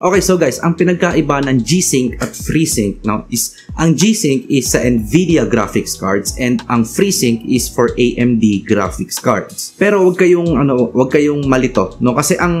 Okay, so guys, ang pinagkaiba ng G-Sync at FreeSync no, is ang G-Sync is sa Nvidia graphics cards and ang FreeSync is for AMD graphics cards. Pero wag kayong ano, wag kayong malito, no? Kasi ang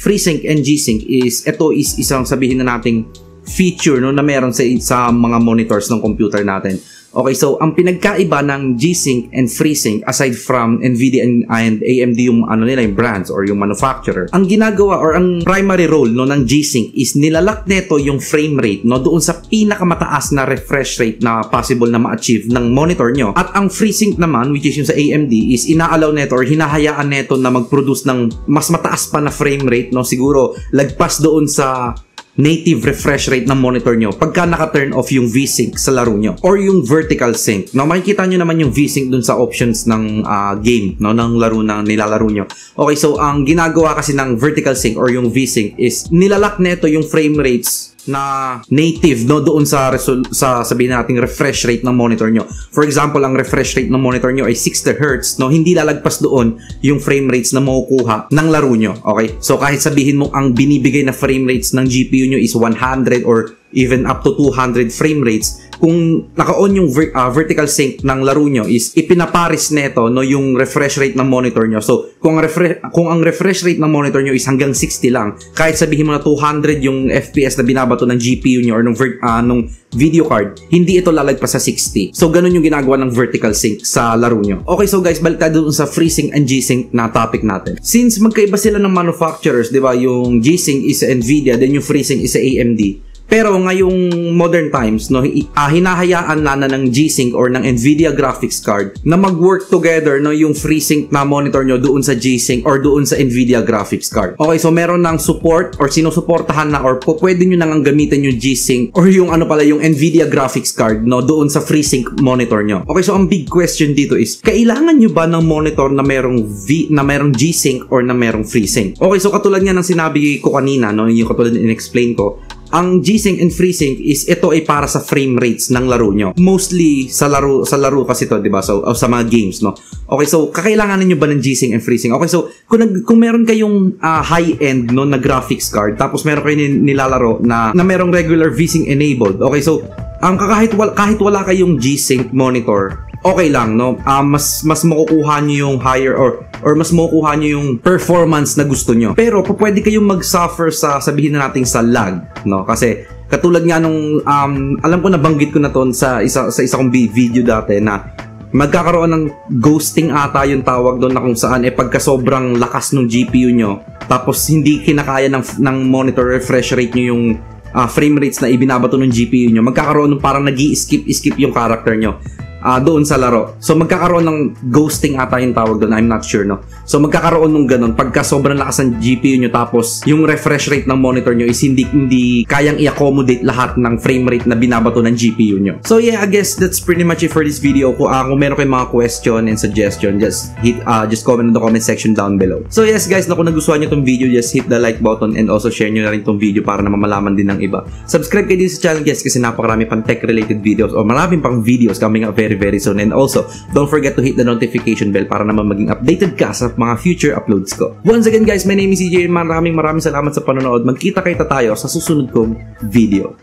FreeSync and G-Sync is ito is isang sabihin na nating feature no na meron sa sa mga monitors ng computer natin. Okay, so ang pinagkaiba ng G-Sync and FreeSync aside from Nvidia and, AMD yung ano nila yung brands or yung manufacturer, ang ginagawa or ang primary role no ng G-Sync is nilalak neto yung frame rate no doon sa pinakamataas na refresh rate na possible na ma-achieve ng monitor nyo. At ang FreeSync naman which is yung sa AMD is ina-allow neto or hinahayaan neto na mag-produce ng mas mataas pa na frame rate no siguro lagpas doon sa native refresh rate ng monitor nyo pagka naka-turn off yung V-Sync sa laro nyo or yung vertical sync. No, makikita nyo naman yung V-Sync dun sa options ng uh, game, no, ng laro na nilalaro nyo. Okay, so ang ginagawa kasi ng vertical sync or yung V-Sync is nilalak neto yung frame rates na native no doon sa resol- sa sabihin nating refresh rate ng monitor nyo. For example, ang refresh rate ng monitor nyo ay 60 Hz, no, hindi lalagpas doon yung frame rates na makukuha ng laro nyo. Okay? So kahit sabihin mo ang binibigay na frame rates ng GPU nyo is 100 or even up to 200 frame rates, kung naka-on yung ver- uh, vertical sync ng laro nyo is ipinaparis neto no yung refresh rate ng monitor nyo. So, kung refresh kung ang refresh rate ng monitor nyo is hanggang 60 lang, kahit sabihin mo na 200 yung FPS na binabato ng GPU nyo or nung, ver- uh, nung video card, hindi ito lalagpas sa 60. So, ganun yung ginagawa ng vertical sync sa laro nyo. Okay, so guys, balik tayo dun sa FreeSync and G-Sync na topic natin. Since magkaiba sila ng manufacturers, di ba, yung G-Sync is NVIDIA, then yung FreeSync is AMD, pero ngayong modern times, no, uh, hinahayaan na na ng G-Sync or ng Nvidia graphics card na mag-work together no yung FreeSync na monitor nyo doon sa G-Sync or doon sa Nvidia graphics card. Okay, so meron ng support or sinusuportahan na or po, pwede nyo nang gamitin yung G-Sync or yung ano pala yung Nvidia graphics card no doon sa FreeSync monitor nyo. Okay, so ang big question dito is kailangan nyo ba ng monitor na merong V na merong G-Sync or na merong FreeSync? Okay, so katulad nga ng sinabi ko kanina no, yung katulad in-explain ko, ang G-Sync and FreeSync is ito ay para sa frame rates ng laro nyo. Mostly sa laro sa laro kasi to, 'di ba? So sa mga games, no. Okay, so kakailanganin niyo ba ng G-Sync and FreeSync? Okay, so kung nag, kung meron kayong uh, high-end no na graphics card tapos meron kayo nilalaro na na merong regular V-Sync enabled. Okay, so um, kahit wala, kahit wala kayong G-Sync monitor, okay lang, no? Uh, mas, mas makukuha nyo yung higher or, or mas makukuha nyo yung performance na gusto nyo. Pero, pwede kayong mag-suffer sa, sabihin na natin sa lag, no? Kasi, katulad nga nung, um, alam ko nabanggit ko na to sa isa, sa isa kong video dati na magkakaroon ng ghosting ata yung tawag doon na kung saan eh pagka sobrang lakas ng GPU nyo tapos hindi kinakaya ng, ng monitor refresh rate nyo yung uh, frame rates na ibinabato ng GPU nyo magkakaroon ng parang nag skip skip yung character nyo uh, doon sa laro. So magkakaroon ng ghosting ata yung tawag doon, I'm not sure no. So magkakaroon ng ganun pagka sobrang lakas ng GPU nyo tapos yung refresh rate ng monitor nyo is hindi hindi kayang i-accommodate lahat ng frame rate na binabato ng GPU nyo. So yeah, I guess that's pretty much it for this video. Kung, uh, kung meron kayong mga question and suggestion, just hit uh, just comment in the comment section down below. So yes guys, na kung nagustuhan nyo tong video, just hit the like button and also share nyo na rin tong video para na mamalaman din ng iba. Subscribe kayo din sa channel guys kasi napakarami pang tech related videos o maraming pang videos coming up very very very soon. And also, don't forget to hit the notification bell para naman maging updated ka sa mga future uploads ko. Once again guys, my name is EJ. Maraming maraming salamat sa panonood. Magkita kayo tayo sa susunod kong video.